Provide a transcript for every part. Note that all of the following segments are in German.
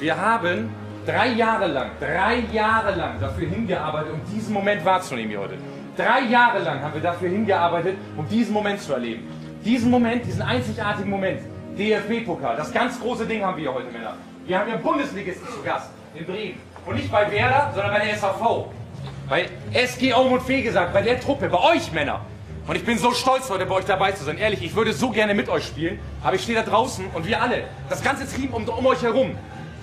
Wir haben drei Jahre lang, drei Jahre lang dafür hingearbeitet, um diesen Moment wahrzunehmen hier heute. Drei Jahre lang haben wir dafür hingearbeitet, um diesen Moment zu erleben. Diesen Moment, diesen einzigartigen Moment. DFB-Pokal, das ganz große Ding haben wir hier heute, Männer. Wir haben hier Bundesligisten zu Gast in Bremen. Und nicht bei Werder, sondern bei der SAV. Bei SG Aum Fee gesagt, bei der Truppe, bei euch Männer. Und ich bin so stolz, heute bei euch dabei zu sein. Ehrlich, ich würde so gerne mit euch spielen, aber ich stehe da draußen und wir alle, das ganze Team um, um euch herum,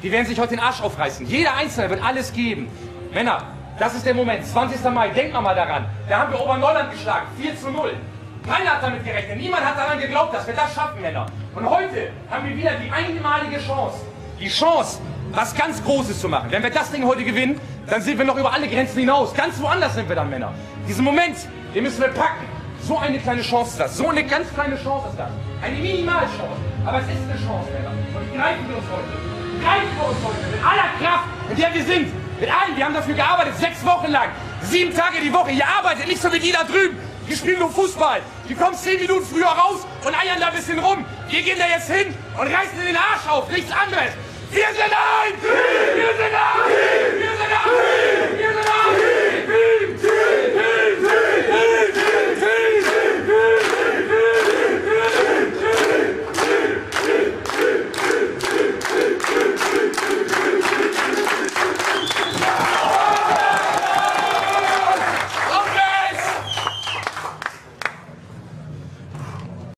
die werden sich heute den Arsch aufreißen. Jeder Einzelne wird alles geben. Männer, das ist der Moment. 20. Mai, denkt mal, mal daran. Da haben wir Oberneuland geschlagen. 4 zu 0. Keiner hat damit gerechnet. Niemand hat daran geglaubt, dass wir das schaffen, Männer. Und heute haben wir wieder die einmalige Chance. Die Chance, was ganz Großes zu machen. Wenn wir das Ding heute gewinnen, dann sind wir noch über alle Grenzen hinaus. Ganz woanders sind wir dann, Männer. Diesen Moment, den müssen wir packen. So eine kleine Chance ist das. So eine ganz kleine Chance ist das. Eine Minimalchance. Aber es ist eine Chance, Männer. Und die greifen wir uns heute greifen wir uns heute mit aller Kraft, in der wir sind. Mit allen. Wir haben dafür gearbeitet, sechs Wochen lang. Sieben Tage die Woche. Ihr arbeitet nicht so wie die da drüben. Die spielen nur Fußball. Die kommen zehn Minuten früher raus und eiern da ein bisschen rum. Wir gehen da jetzt hin und reißen den Arsch auf. Nichts anderes. Wir sind eins!